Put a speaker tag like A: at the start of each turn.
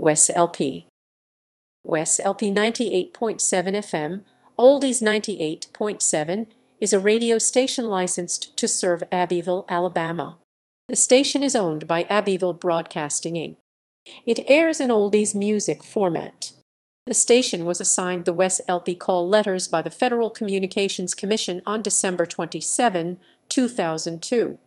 A: WESZ-LP Wes LP 98.7 FM, Oldies 98.7 is a radio station licensed to serve Abbeville, Alabama. The station is owned by Abbeville Broadcasting, Inc. It airs an oldies music format. The station was assigned the WESZ-LP call letters by the Federal Communications Commission on December 27, 2002.